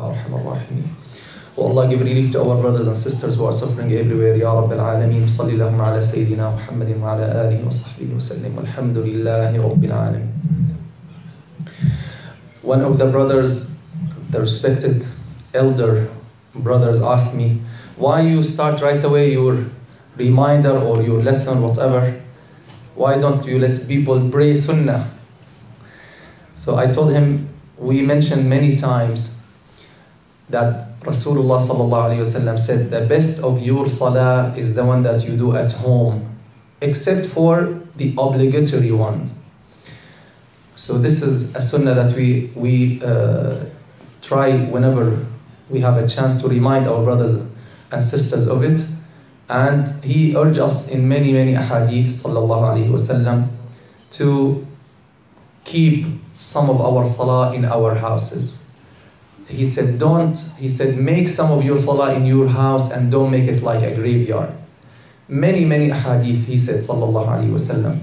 أرحم الراحمين Oh Allah give relief to our brothers and sisters who are suffering everywhere يا رب العالمين صلي اللهم على سيدنا محمد وعلى آله وصحبه وسلم والحمد لله رب العالمين One of the brothers, the respected elder brothers asked me, why you start right away your reminder or your lesson, whatever, why don't you let people pray sunnah? So I told him, we mentioned many times that Rasulullah sallallahu said the best of your salah is the one that you do at home, except for the obligatory ones. So this is a sunnah that we we uh, try whenever we have a chance to remind our brothers and sisters of it. And he urged us in many many ahadith sallallahu to keep some of our salah in our houses he said don't he said make some of your salah in your house and don't make it like a graveyard. Many many hadith he said sallallahu alaihi wasallam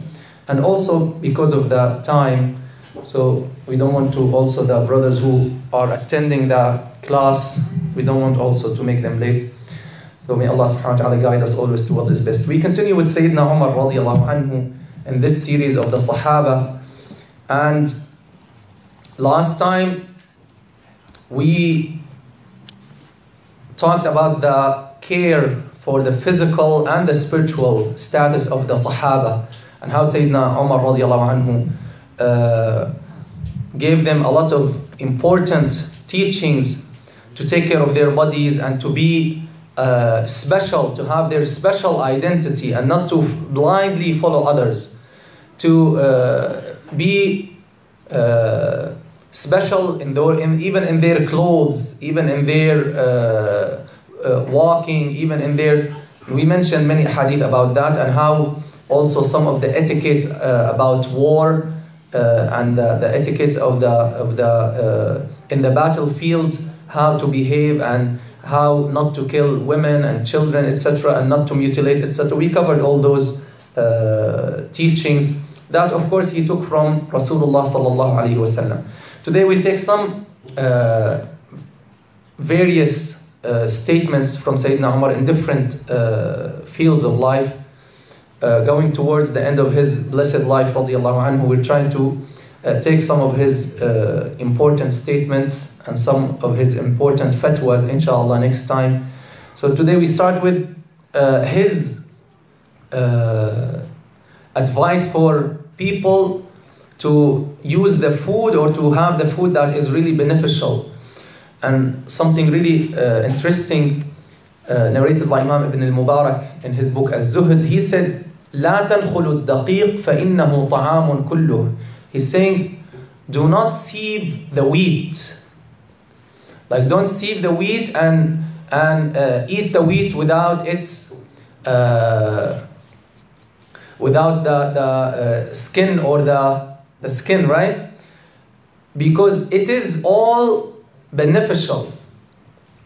and also because of the time so we don't want to also the brothers who are attending the class we don't want also to make them late. So may Allah subhanahu wa ta'ala guide us always to what is best. We continue with Sayyidina Umar radiallahu anhu in this series of the Sahaba. And last time we talked about the care for the physical and the spiritual status of the Sahaba and how Sayyidina Umar anhu uh, gave them a lot of important teachings to take care of their bodies and to be uh, special, to have their special identity and not to blindly follow others, to uh, be uh, special in their, in, even in their clothes, even in their uh, uh, walking, even in their. We mentioned many hadith about that and how also some of the etiquettes uh, about war and the, the etiquettes of the of the in the battlefield, how to behave and how not to kill women and children, etc., and not to mutilate, etc. We covered all those uh, teachings. That, of course, he took from Rasulullah sallallahu alaihi wasallam. Today we'll take some uh, various uh, statements from Sayyidina Umar in different uh, fields of life, uh, going towards the end of his blessed life, radiallahu anhu. We're trying to uh, take some of his uh, important statements and some of his important fatwas, inshallah, next time. So today we start with his advice for people to use the food or to have the food that is really beneficial. And something really uh, interesting uh, narrated by Imam Ibn al-Mubarak in his book Az-Zuhd, he said, لا تنخل الدقيق فإنه طعام كله. He's saying, do not sieve the wheat. Like don't sieve the wheat and, and uh, eat the wheat without its uh, without the, the uh, skin or the, the skin, right? Because it is all beneficial.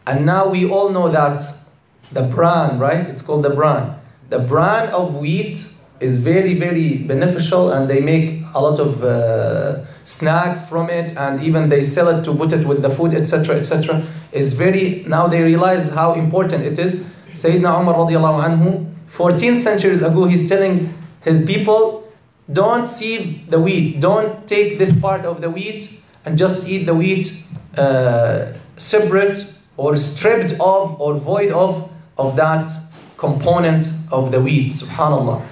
And now we all know that the bran, right? It's called the bran. The bran of wheat is very, very beneficial and they make a lot of uh, snack from it and even they sell it to put it with the food, etc., etc. Is very, now they realize how important it is. Sayyidina Umar anhu, 14 centuries ago, he's telling his people, don't sieve the wheat, don't take this part of the wheat and just eat the wheat uh, separate or stripped of or void of of that component of the wheat, subhanallah.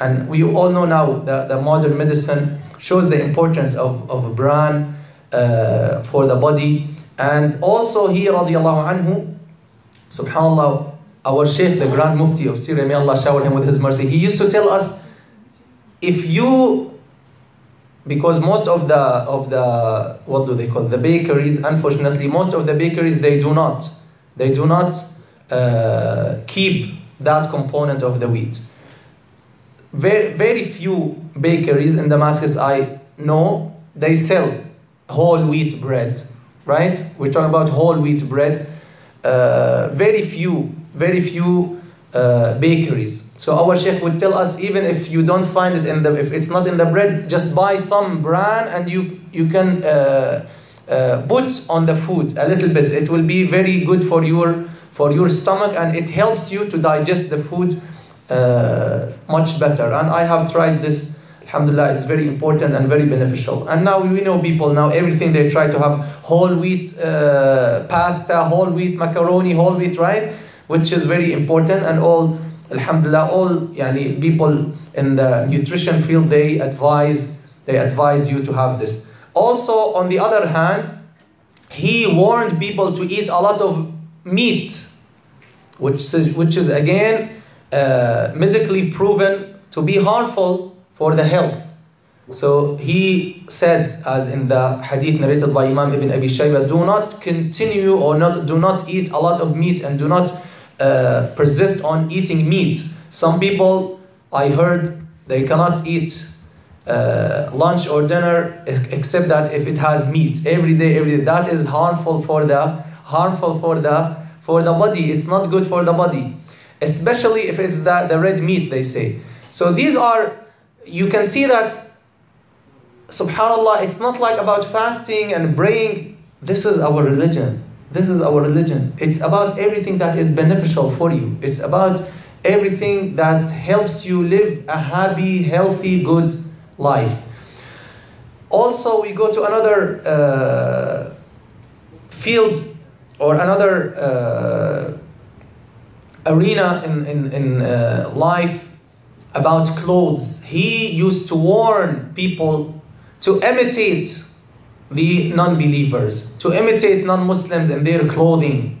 And we all know now that the modern medicine shows the importance of, of bran uh, for the body. And also he, radiallahu anhu, subhanallah, our Shaykh, the Grand Mufti of Syria, may Allah shower him with his mercy, he used to tell us, if you, because most of the, of the, what do they call the bakeries, unfortunately, most of the bakeries, they do not, they do not uh, keep that component of the wheat. Very, very few bakeries in Damascus I know, they sell whole wheat bread, right? We're talking about whole wheat bread. Uh, very few, very few uh, bakeries. So our sheikh would tell us, even if you don't find it in the, if it's not in the bread, just buy some bran and you you can uh, uh, put on the food a little bit. It will be very good for your for your stomach and it helps you to digest the food uh, much better. And I have tried this. Alhamdulillah, it's very important and very beneficial. And now we know people now everything they try to have whole wheat uh, pasta, whole wheat macaroni, whole wheat, right? Which is very important and all. Alhamdulillah, all yani, people in the nutrition field they advise they advise you to have this. Also, on the other hand, he warned people to eat a lot of meat, which is, which is again uh, medically proven to be harmful for the health. So he said, as in the hadith narrated by Imam Ibn Abi Shayba, do not continue or not, do not eat a lot of meat and do not uh, persist on eating meat. Some people, I heard, they cannot eat uh, lunch or dinner except that if it has meat. Every day every day. That is harmful for the harmful for the for the body. It's not good for the body. Especially if it's the, the red meat they say. So these are you can see that subhanallah it's not like about fasting and praying. This is our religion this is our religion it's about everything that is beneficial for you it's about everything that helps you live a happy healthy good life. Also, we go to another uh, field or another uh, arena in, in, in uh, life about clothes. He used to warn people to imitate the non believers, to imitate non Muslims in their clothing,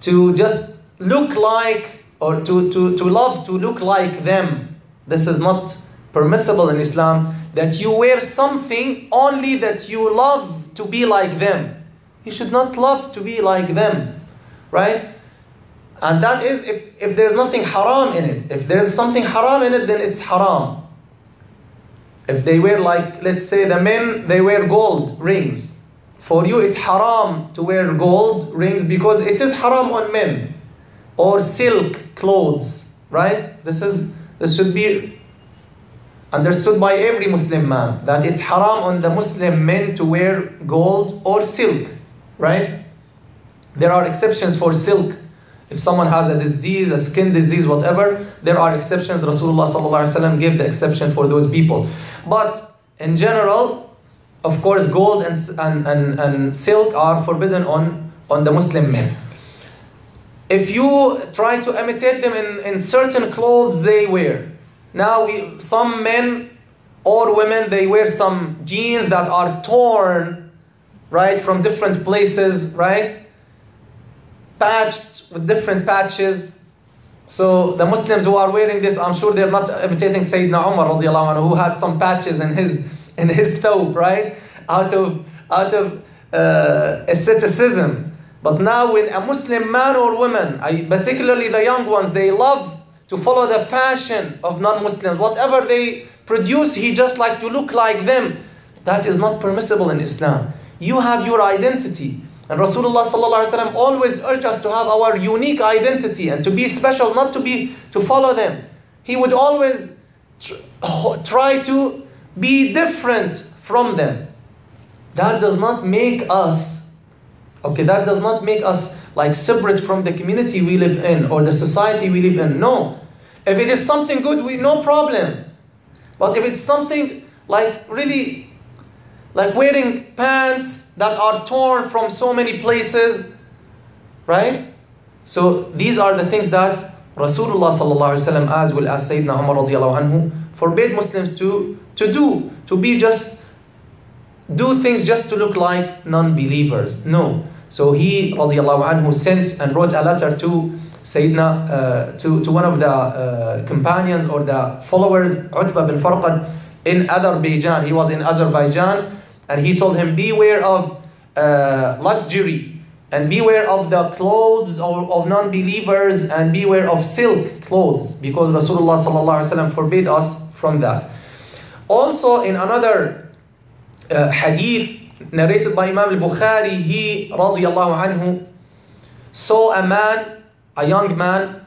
to just look like or to, to, to love to look like them. This is not permissible in Islam that you wear something only that you love to be like them. You should not love to be like them, right? And that is if, if there's nothing haram in it. If there's something haram in it, then it's haram. If they wear like, let's say the men, they wear gold rings. For you, it's haram to wear gold rings because it is haram on men. Or silk clothes, right? This is this should be understood by every Muslim man that it's haram on the Muslim men to wear gold or silk, right? There are exceptions for silk. If someone has a disease, a skin disease, whatever, there are exceptions. Rasulullah gave the exception for those people. But in general, of course, gold and, and, and, and silk are forbidden on, on the Muslim men. If you try to imitate them in, in certain clothes they wear, now we, some men or women, they wear some jeans that are torn, right, from different places, right? Patched with different patches. So the Muslims who are wearing this, I'm sure they're not imitating Sayyidina Umar radiallahu who had some patches in his in his thobe, right? Out of out of uh, asceticism. But now when a Muslim man or woman, particularly the young ones, they love to follow the fashion of non-Muslims. Whatever they produce, he just like to look like them. That is not permissible in Islam. You have your identity. And Rasulullah always urged us to have our unique identity and to be special, not to be to follow them. He would always try to be different from them. That does not make us, okay, that does not make us like separate from the community we live in or the society we live in. No. If it is something good, we no problem. But if it's something like really like wearing pants that are torn from so many places, right? So these are the things that Rasulullah sallallahu as well as Sayyidina Umar radiallahu anhu forbade Muslims to, to do, to be just do things just to look like non-believers. No. So he, radiallahu anhu, sent and wrote a letter to Sayyidina, uh, to, to one of the uh, companions or the followers, Utbah bin Farqad, in Azerbaijan. He was in Azerbaijan and he told him, Beware of uh, luxury and beware of the clothes of, of non believers and beware of silk clothes because Rasulullah forbade us from that. Also, in another uh, hadith, narrated by Imam al-Bukhari, he radiallahu saw a man, a young man,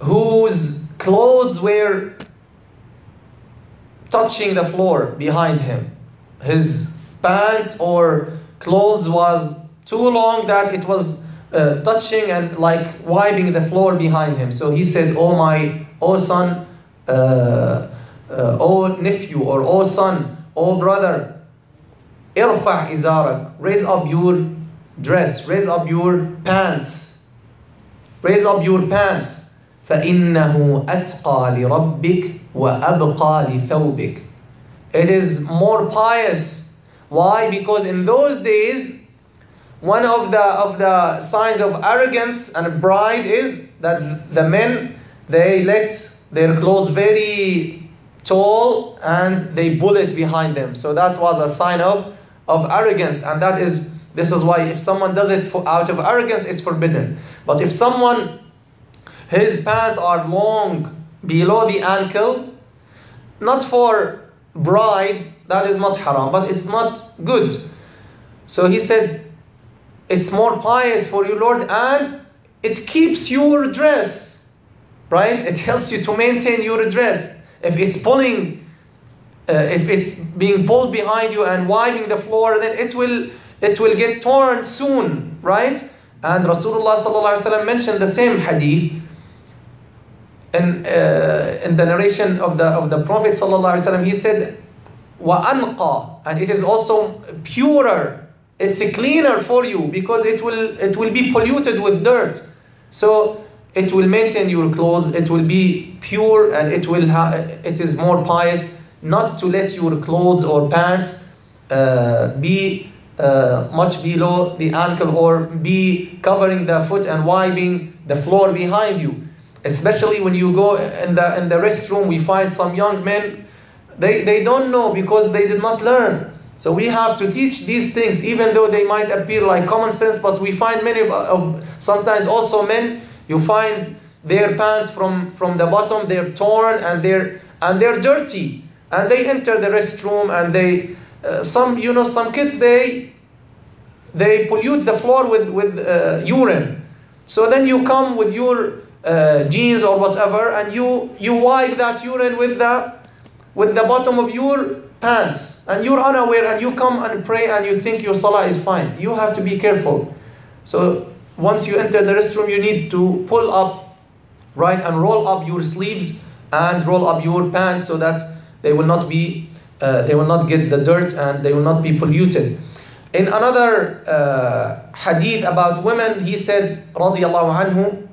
whose clothes were touching the floor behind him. His pants or clothes was too long that it was uh, touching and like wiping the floor behind him. So he said, "Oh my, oh son, uh, uh, oh nephew, or oh son, oh brother, irfa izarak, raise up your dress, raise up your pants, raise up your pants." فإنه أتقى لربك وأبقى لثوبك. It is more pious. Why? Because in those days, one of the of the signs of arrogance and pride is that the men they let their clothes very tall and they pull it behind them. So that was a sign of of arrogance, and that is this is why if someone does it for, out of arrogance, it's forbidden. But if someone his pants are long below the ankle, not for bride, that is not haram, but it's not good. So he said, it's more pious for you, Lord, and it keeps your dress, right? It helps you to maintain your dress. If it's pulling, uh, if it's being pulled behind you and wiping the floor, then it will it will get torn soon, right? And Rasulullah mentioned the same hadith in, uh, in the narration of the of the Prophet ﷺ, he said, وَأَنْقَى and it is also purer. It's cleaner for you because it will it will be polluted with dirt. So it will maintain your clothes. It will be pure and it will ha- it is more pious not to let your clothes or pants uh, be uh, much below the ankle or be covering the foot and wiping the floor behind you especially when you go in the in the restroom we find some young men they, they don't know because they did not learn. So we have to teach these things even though they might appear like common sense but we find many of, of sometimes also men you find their pants from from the bottom they're torn and they're and they're dirty. And they enter the restroom and they uh, some you know some kids they they pollute the floor with with uh, urine. So then you come with your uh, jeans or whatever, and you you wipe that urine with the with the bottom of your pants, and you're unaware, and you come and pray, and you think your salah is fine. You have to be careful. So once you enter the restroom, you need to pull up, right, and roll up your sleeves and roll up your pants so that they will not be uh, they will not get the dirt and they will not be polluted. In another uh, hadith about women, he said, radiallahu anhu,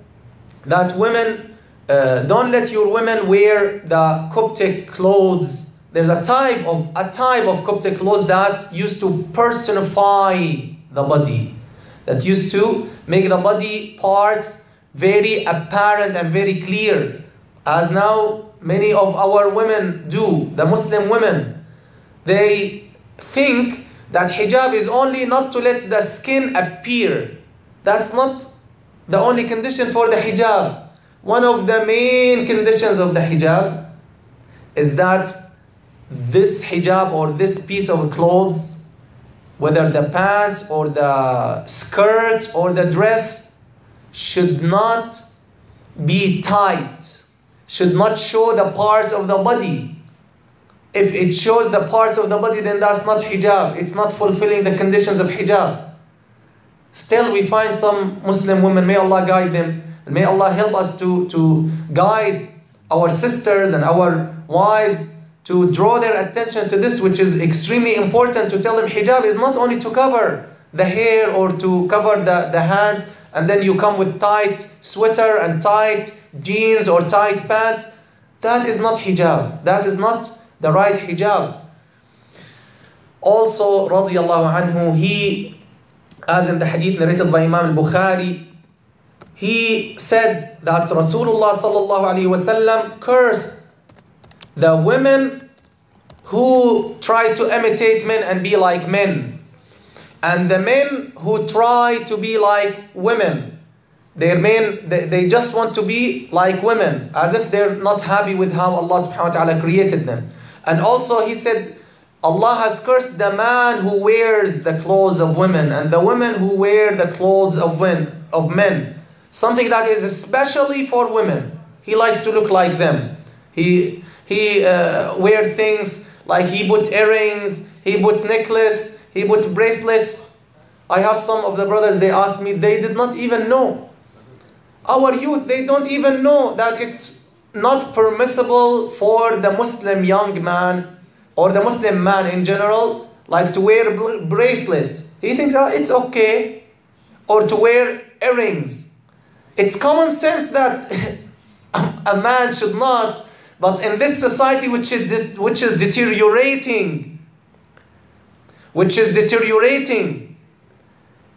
that women uh, don't let your women wear the Coptic clothes. There's a type of a type of Coptic clothes that used to personify the body, that used to make the body parts very apparent and very clear, as now many of our women do, the Muslim women. They think that hijab is only not to let the skin appear. That's not the only condition for the hijab. One of the main conditions of the hijab is that this hijab or this piece of clothes, whether the pants or the skirt or the dress, should not be tight, should not show the parts of the body. If it shows the parts of the body, then that's not hijab. It's not fulfilling the conditions of hijab. Still, we find some Muslim women, may Allah guide them, and may Allah help us to, to guide our sisters and our wives to draw their attention to this, which is extremely important to tell them hijab is not only to cover the hair or to cover the, the hands, and then you come with tight sweater and tight jeans or tight pants. That is not hijab. That is not the right hijab. Also, radiallahu anhu, he as in the hadith narrated by Imam al-Bukhari, he said that Rasulullah sallallahu alaihi wasallam cursed the women who try to imitate men and be like men, and the men who try to be like women. Their men, they, they just want to be like women, as if they're not happy with how Allah subhanahu wa ta'ala created them. And also he said, Allah has cursed the man who wears the clothes of women and the women who wear the clothes of, men, of men. Something that is especially for women. He likes to look like them. He, he uh, wear things like he put earrings, he put necklace, he put bracelets. I have some of the brothers, they asked me, they did not even know. Our youth, they don't even know that it's not permissible for the Muslim young man or the Muslim man in general, like to wear a bracelet. He thinks oh, it's okay, or to wear earrings. It's common sense that a man should not, but in this society which is, which is deteriorating, which is deteriorating,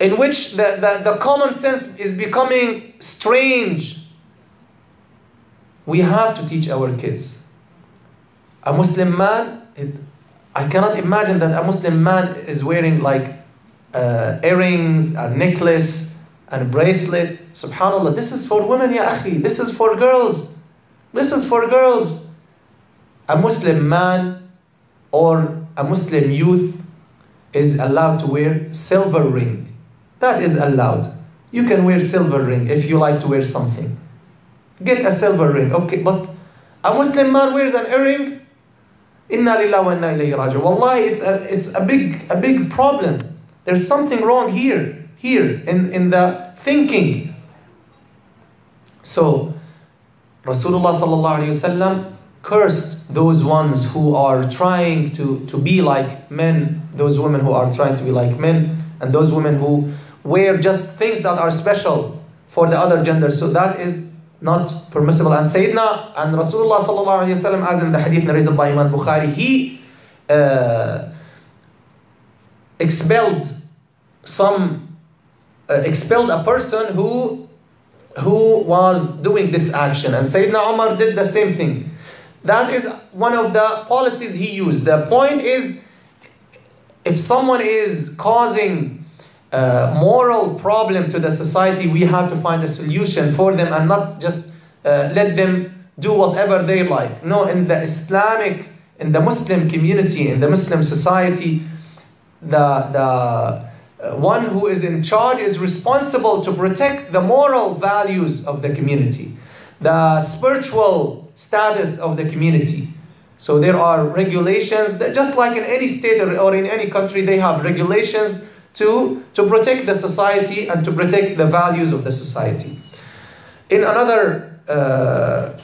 in which the, the, the common sense is becoming strange, we have to teach our kids. A Muslim man, it, I cannot imagine that a Muslim man is wearing like uh, earrings, a necklace, and a bracelet. Subhanallah, this is for women, ya akhi. This is for girls. This is for girls. A Muslim man or a Muslim youth is allowed to wear silver ring. That is allowed. You can wear silver ring if you like to wear something. Get a silver ring, okay, but a Muslim man wears an earring. Inna lillahi wa inna ilayhi raji'un. Wallahi, it's a, it's a big, a big problem. There's something wrong here, here in, in the thinking. So, Rasulullah sallallahu alayhi wasallam cursed those ones who are trying to, to be like men, those women who are trying to be like men, and those women who wear just things that are special for the other gender. So that is not permissible. And Sayyidina and Rasulullah sallallahu alayhi wasallam, as in the hadith narrated by Imam Bukhari, he uh, expelled some, uh, expelled a person who who was doing this action. And Sayyidina Umar did the same thing. That is one of the policies he used. The point is, if someone is causing a moral problem to the society, we have to find a solution for them and not just uh, let them do whatever they like. No, in the Islamic, in the Muslim community, in the Muslim society, the, the uh, one who is in charge is responsible to protect the moral values of the community, the spiritual status of the community. So there are regulations that just like in any state or, or in any country, they have regulations to, to protect the society and to protect the values of the society. In another uh,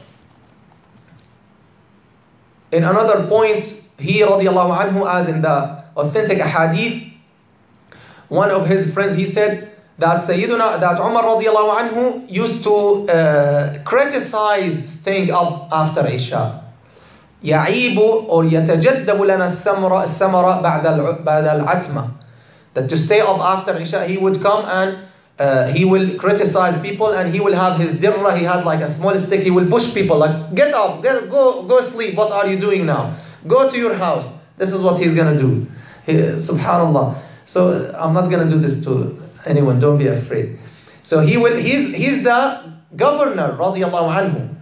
in another point, he radiallahu anhu, as in the authentic hadith, one of his friends, he said that Sayyiduna, that Umar radiallahu anhu used to uh, criticize staying up after Isha. يعيب or يتجدب لنا السمرة السمرة بعد بعد العتمة. that to stay up after Isha, he would come and uh, he will criticize people and he will have his dirra, he had like a small stick, he will push people like, get up, get, go, go sleep, what are you doing now? Go to your house. This is what he's gonna do. He, Subhanallah. So I'm not gonna do this to anyone, don't be afraid. So he will, he's, he's the governor, radiallahu anhu.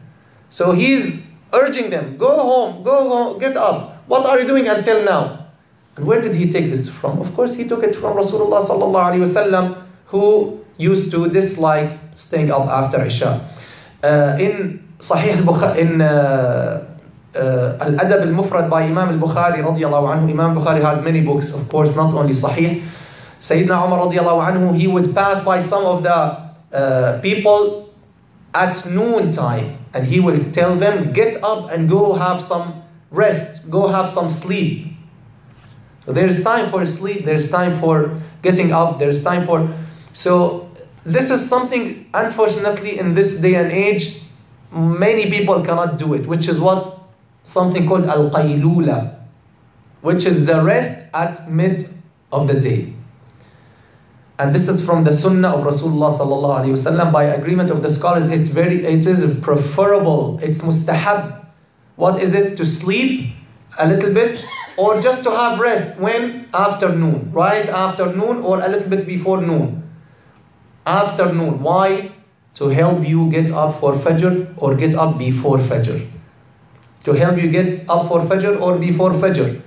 So he's urging them, go home, go, go, get up. What are you doing until now? And where did he take this from? Of course, he took it from Rasulullah sallallahu wasallam, who used to dislike staying up after Isha. Uh, in Sahih al-Bukhari, in uh, uh, Al-Adab al-Mufrad by Imam al-Bukhari radiallahu anhu, Imam Bukhari has many books, of course, not only Sahih. Sayyidina Umar radiallahu anhu, he would pass by some of the uh, people at noon time and he will tell them, get up and go have some rest, go have some sleep. So there's time for sleep, there's time for getting up, there's time for. So this is something, unfortunately, in this day and age, many people cannot do it, which is what something called al qaylula, which is the rest at mid of the day. And this is from the Sunnah of Rasulullah sallallahu alaihi wasallam. By agreement of the scholars, it's very, it is preferable. It's mustahab. What is it to sleep a little bit, or just to have rest when? Afternoon right afternoon or a little bit before noon? Afternoon why? To help you get up for fajr or get up before fajr. To help you get up for fajr or before fajr.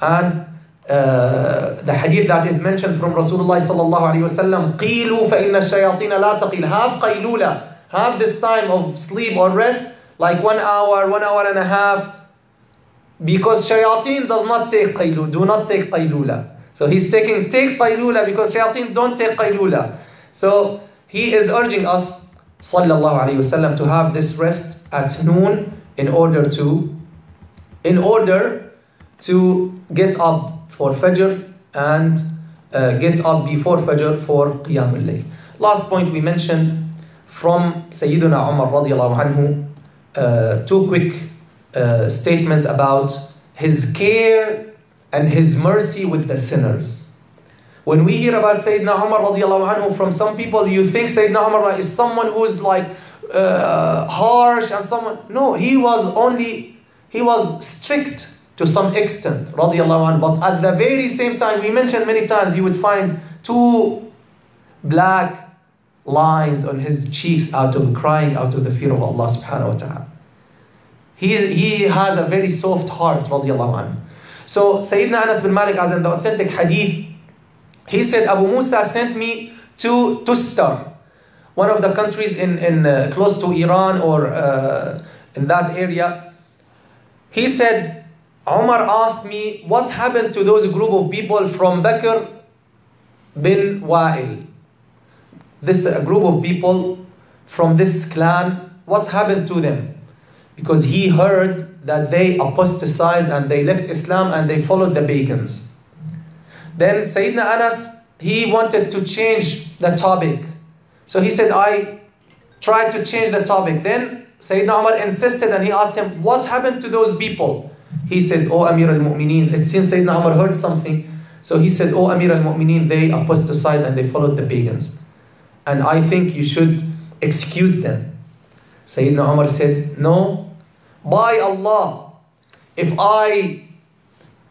And uh, the hadith that is mentioned from Rasulullah sallallahu alaihi wasallam qilu fa inna shayatin la taqil. Have qaylula have this time of sleep or rest like one hour one hour and a half because shayateen does not take qaylula, do not take qaylula. So he's taking take qaylula because shayateen don't take qaylula. So he is urging us, sallallahu alaihi wasallam, to have this rest at noon in order to, in order to get up for Fajr and uh, get up before Fajr for Qiyam al-Layl. Last point we mentioned from Sayyidina Umar radiallahu anhu, uh, two quick uh, statements about his care and his mercy with the sinners. When we hear about Sayyidina Umar anhu from some people, you think Sayyidina Umar is someone who is like uh, harsh and someone. No, he was only, he was strict to some extent, anhu. But at the very same time, we mentioned many times, you would find two black lines on his cheeks out of crying out of the fear of Allah subhanahu wa ta'ala. He, he has a very soft heart. So Sayyidina Anas bin Malik, as in the authentic hadith, he said, Abu Musa sent me to Tustar, one of the countries in, in uh, close to Iran or uh, in that area. He said, Umar asked me, what happened to those group of people from Bakr bin Wa'il? This a group of people from this clan, what happened to them? Because he heard that they apostatized and they left Islam and they followed the pagans. Then Sayyidina Anas, he wanted to change the topic. So he said, I tried to change the topic. Then Sayyidina Umar insisted and he asked him, What happened to those people? He said, Oh Amir al Mu'mineen. It seems Sayyidina Umar heard something. So he said, Oh Amir al Mu'mineen, they apostatized and they followed the pagans. And I think you should execute them. Sayyidina Umar said, No, by Allah, if I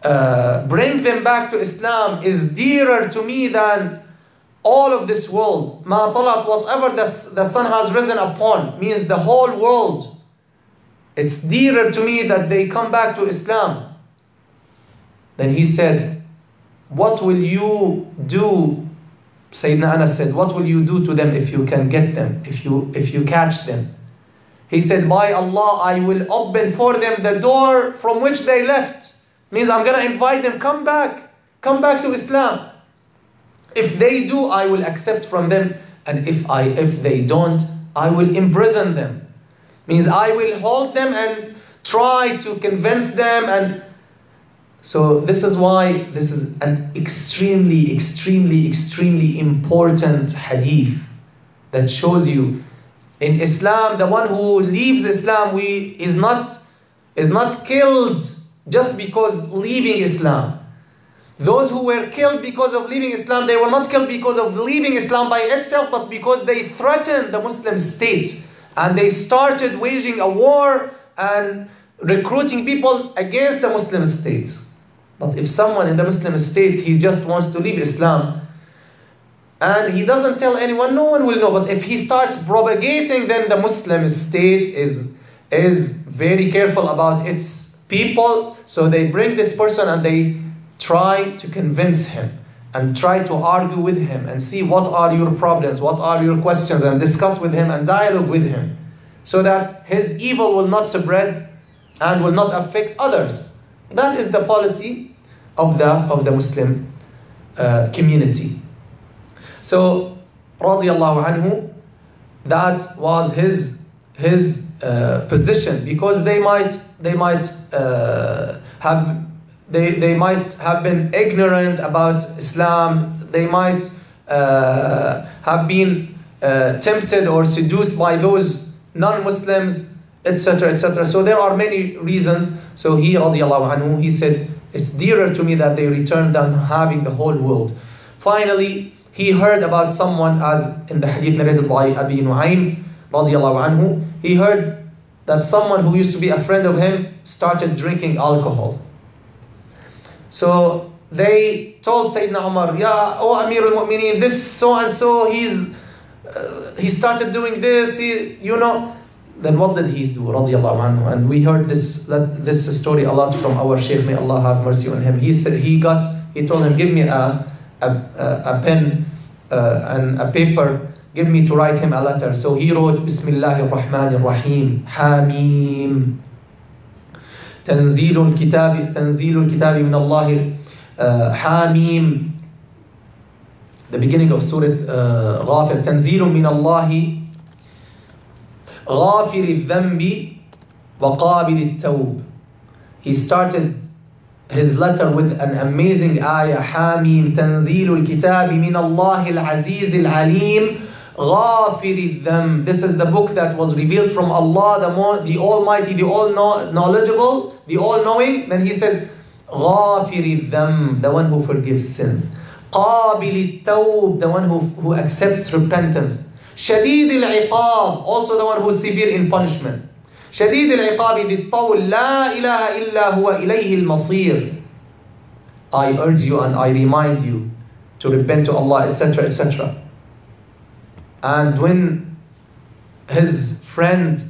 uh, bring them back to Islam is dearer to me than all of this world. Ma talat, whatever the, the sun has risen upon, means the whole world. It's dearer to me that they come back to Islam. Then he said, What will you do? Sayyidina Anas said, What will you do to them if you can get them, if you if you catch them? He said, By Allah, I will open for them the door from which they left. Means I'm gonna invite them, come back, come back to Islam. If they do, I will accept from them, and if I if they don't, I will imprison them. Means I will hold them and try to convince them and so this is why this is an extremely, extremely, extremely important hadith that shows you in Islam, the one who leaves Islam we, is not is not killed just because leaving Islam. Those who were killed because of leaving Islam, they were not killed because of leaving Islam by itself, but because they threatened the Muslim state and they started waging a war and recruiting people against the Muslim state. But if someone in the Muslim state he just wants to leave Islam and he doesn't tell anyone, no one will know. But if he starts propagating, then the Muslim state is is very careful about its people. So they bring this person and they try to convince him and try to argue with him and see what are your problems, what are your questions, and discuss with him and dialogue with him so that his evil will not spread and will not affect others. That is the policy of the, of the Muslim uh, community. So, radiallahu anhu, that was his, his uh, position because they might, they might uh, have they, they might have been ignorant about Islam, they might uh, have been uh, tempted or seduced by those non Muslims, etc. etc. So there are many reasons. So he, radiallahu anhu, he said, It's dearer to me that they return than having the whole world. Finally, he heard about someone, as in the hadith narrated by Abi Nu'aym, anhu, he heard that someone who used to be a friend of him started drinking alcohol. So they told Sayyidina Umar, Yeah, oh Amir al Mu'mineen, this so and so, he's uh, he started doing this, he, you know. Then what did he do? Radiallahu anhu. And we heard this that, this story a lot from our Shaykh, may Allah have mercy on him. He said he got, he told him, Give me a, a, a, a pen uh, and a paper, give me to write him a letter. So he wrote, Bismillah ar-Rahman ar-Rahim, Hamim. تنزيل الكتاب تنزيل الكتاب من الله uh, حاميم the beginning of Surah uh, غافر تنزيل من الله غافر الذنب وقابل التوب he started his letter with an amazing ayah Hamim Tanzilul Kitab min Allah al-Aziz al-Alim Ghafir al This is the book that was revealed from Allah the, more, the Almighty, the all knowledgeable, the all knowing. Then he said, Ghafir al the one who forgives sins. Qabil al the one who, who accepts repentance. Shadid al-Iqab, also the one who is severe in punishment. شديد العقاب ذي الطول لا إله إلا هو إليه المصير I urge you and I remind you to repent to Allah etc etc and when his friend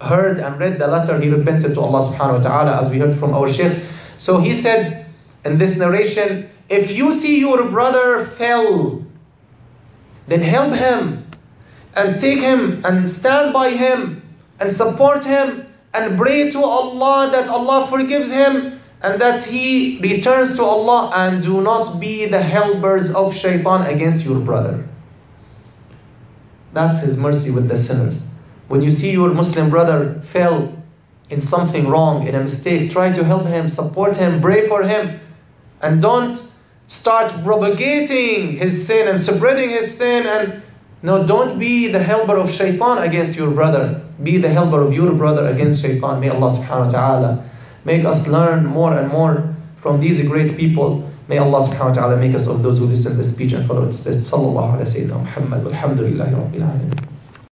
heard and read the letter he repented to Allah subhanahu wa ta'ala as we heard from our sheikhs so he said in this narration if you see your brother fell then help him and take him and stand by him and support him and pray to Allah that Allah forgives him and that he returns to Allah and do not be the helpers of shaitan against your brother. That's his mercy with the sinners. When you see your Muslim brother fell in something wrong, in a mistake, try to help him, support him, pray for him, and don't start propagating his sin and spreading his sin and no, don't be the helper of shaitan against your brother. Be the helper of your brother against shaitan. May Allah subhanahu wa ta'ala make us learn more and more from these great people. May Allah subhanahu wa ta'ala make us of those who listen to the speech and follow its best. Sallallahu alayhi wa sallam. Muhammad. Walhamdulillahi rabbil alameen.